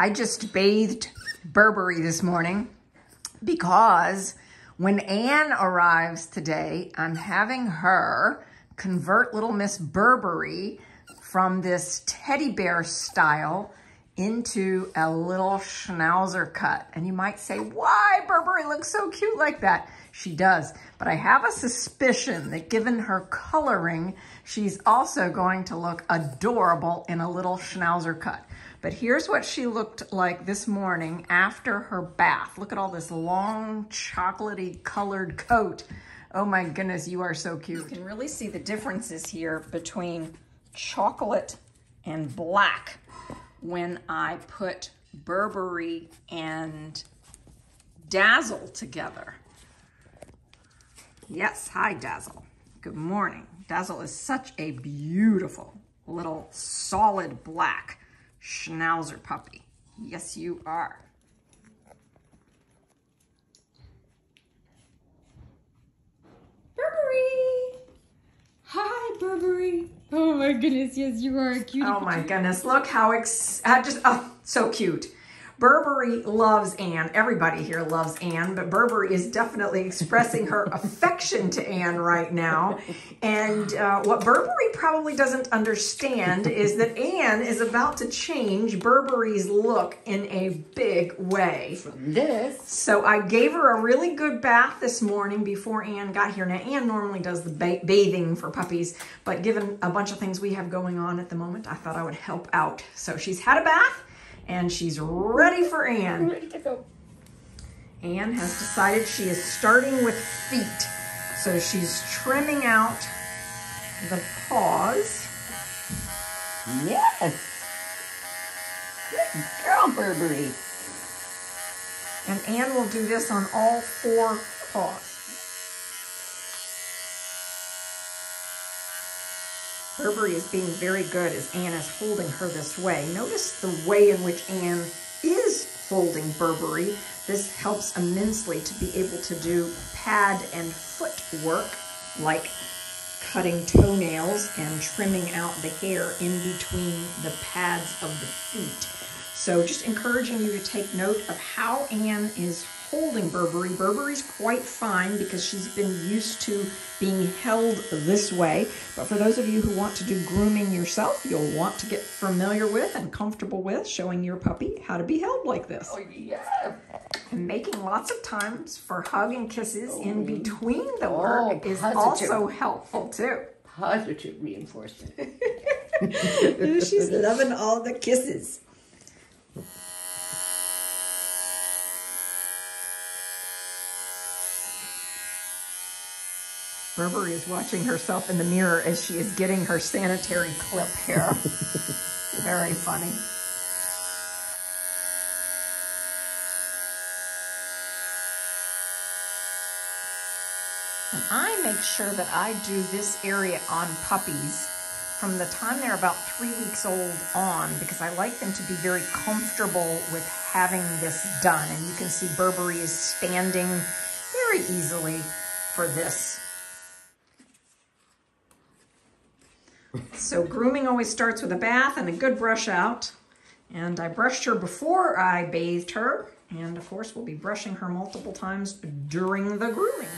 I just bathed Burberry this morning because when Anne arrives today, I'm having her convert little Miss Burberry from this teddy bear style into a little schnauzer cut. And you might say, why Burberry looks so cute like that? She does. But I have a suspicion that given her coloring, she's also going to look adorable in a little schnauzer cut. But here's what she looked like this morning after her bath. Look at all this long chocolatey colored coat. Oh my goodness, you are so cute. You can really see the differences here between chocolate and black when I put Burberry and Dazzle together. Yes, hi Dazzle. Good morning. Dazzle is such a beautiful little solid black schnauzer puppy. Yes, you are. Burberry! Hi, Burberry. Oh my goodness, yes, you are a cutie. Oh my goodness, look how ex uh, just oh so cute. Burberry loves Anne. Everybody here loves Anne, but Burberry is definitely expressing her affection to Anne right now. And uh, what Burberry probably doesn't understand is that Anne is about to change Burberry's look in a big way. From this. So I gave her a really good bath this morning before Anne got here. Now, Anne normally does the ba bathing for puppies, but given a bunch of things we have going on at the moment, I thought I would help out. So she's had a bath and she's ready for Anne. Ready to go. Anne has decided she is starting with feet. So she's trimming out the paws. Yes. Good girl, Burberry. And Anne will do this on all four paws. Burberry is being very good as Anne is holding her this way. Notice the way in which Anne is holding Burberry. This helps immensely to be able to do pad and foot work like cutting toenails and trimming out the hair in between the pads of the feet. So just encouraging you to take note of how Anne is holding Burberry. Burberry's quite fine because she's been used to being held this way. But for those of you who want to do grooming yourself, you'll want to get familiar with and comfortable with showing your puppy how to be held like this. Oh, yeah. And making lots of times for hug and kisses oh. in between the oh, work is also helpful too. Positive reinforcement. She's loving all the kisses. Burberry is watching herself in the mirror as she is getting her sanitary clip here. Very funny. And I make sure that I do this area on puppies from the time they're about three weeks old on because I like them to be very comfortable with having this done. And you can see Burberry is standing very easily for this So grooming always starts with a bath and a good brush out. And I brushed her before I bathed her. And of course, we'll be brushing her multiple times during the grooming.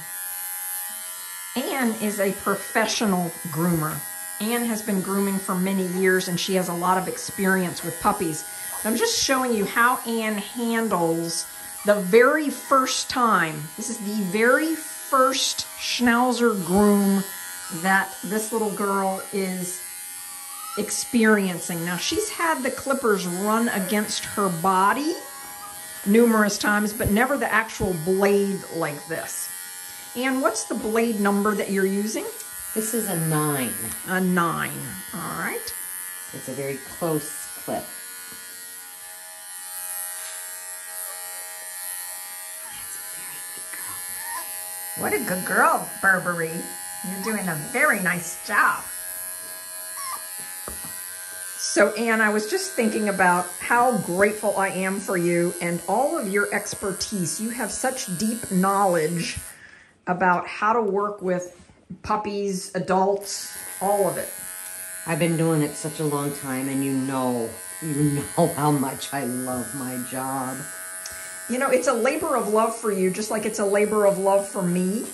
Anne is a professional groomer. Anne has been grooming for many years and she has a lot of experience with puppies. I'm just showing you how Anne handles the very first time. This is the very first Schnauzer groom that this little girl is experiencing. Now, she's had the clippers run against her body numerous times, but never the actual blade like this. And what's the blade number that you're using? This is a nine. A nine, all right. It's a very close clip. What a good girl, Burberry. You're doing a very nice job. So Anne, I was just thinking about how grateful I am for you and all of your expertise. You have such deep knowledge about how to work with puppies, adults, all of it. I've been doing it such a long time and you know You know how much I love my job. You know, it's a labor of love for you, just like it's a labor of love for me.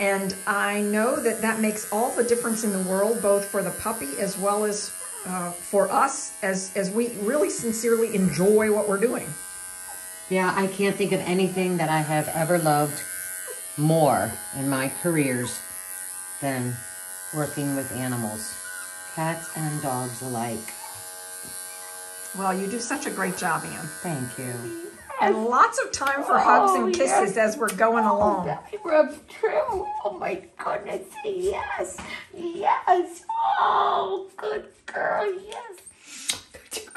And I know that that makes all the difference in the world, both for the puppy as well as uh, for us, as, as we really sincerely enjoy what we're doing. Yeah, I can't think of anything that I have ever loved more in my careers than working with animals, cats and dogs alike. Well, you do such a great job, Anne. Thank you. And lots of time for hugs and Oh, kisses as we're going oh, along. Rub trim. Oh my goodness. Yes. Yes. Oh, good girl. Yes. So cute.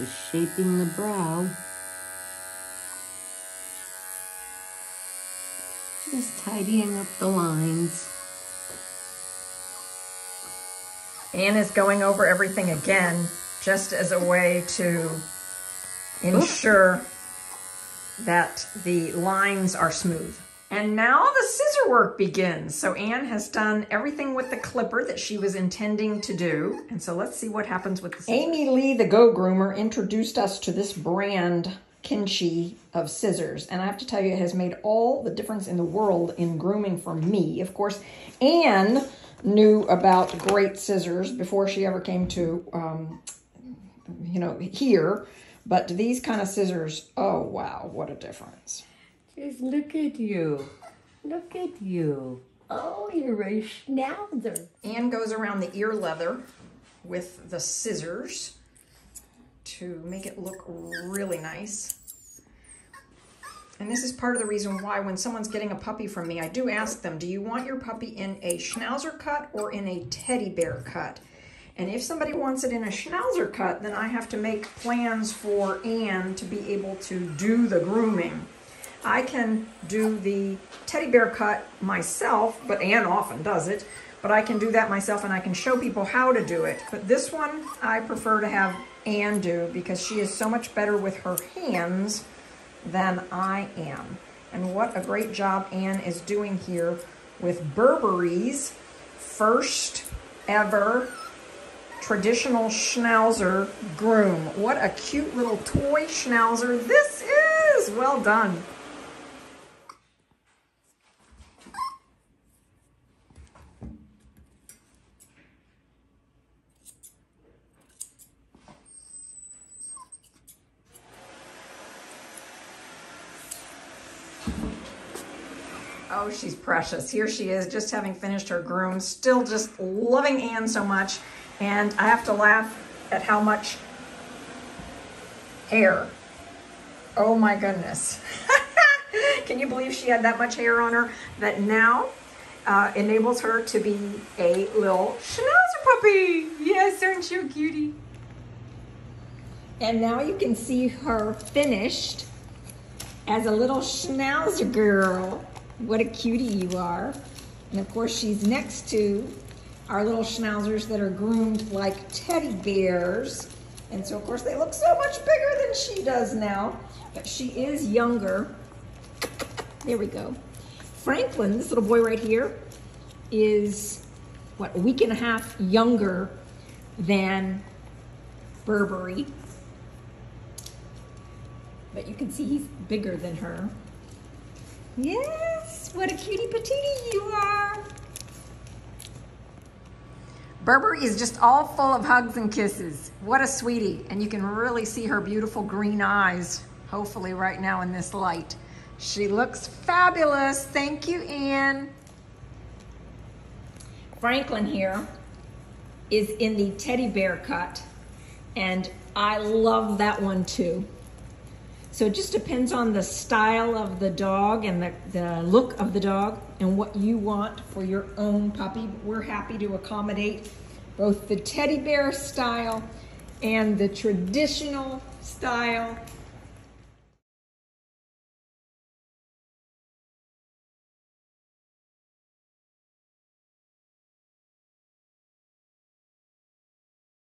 Just shaping the brow. Just tidying up the lines. Anne is going over everything again, just as a way to ensure that the lines are smooth. And now the scissor work begins. So Anne has done everything with the clipper that she was intending to do. And so let's see what happens with the scissors. Amy Lee, the Go Groomer, introduced us to this brand, Kenchii, of scissors. And I have to tell you, it has made all the difference in the world in grooming for me. Of course, Anne knew about great scissors before she ever came to, um, you know, here. But these kind of scissors, oh wow, what a difference. Just look at you. Look at you. Oh, you're a schnauzer. Anne goes around the ear leather with the scissors to make it look really nice. And this is part of the reason why when someone's getting a puppy from me, I do ask them, do you want your puppy in a schnauzer cut or in a teddy bear cut? And if somebody wants it in a schnauzer cut, then I have to make plans for Anne to be able to do the grooming. I can do the teddy bear cut myself, but Anne often does it. But I can do that myself and I can show people how to do it. But this one I prefer to have Anne do because she is so much better with her hands than I am. And what a great job Anne is doing here with Burberry's first ever traditional schnauzer groom. What a cute little toy schnauzer this is. Well done. Oh, she's precious. Here she is, just having finished her groom, still just loving Anne so much. And I have to laugh at how much hair. Oh my goodness. Can you believe she had that much hair on her that now uh, enables her to be a little schnauzer puppy? Yes, aren't you a cutie? And now you can see her finished as a little schnauzer girl. What a cutie you are. And of course, she's next to our little schnauzers that are groomed like teddy bears. And so, of course, they look so much bigger than she does now. But she is younger. There we go. Franklin, this little boy right here, is what, a week and a half younger than Burberry. But you can see he's bigger than her. Yes, what a cutie patootie you are. Burberry is just all full of hugs and kisses. What a sweetie. And you can really see her beautiful green eyes, hopefully right now in this light. She looks fabulous. Thank you, Anne. Franklin here is in the teddy bear cut, and I love that one too. So it just depends on the style of the dog and the, the look of the dog and what you want for your own puppy. We're happy to accommodate both the teddy bear style and the traditional style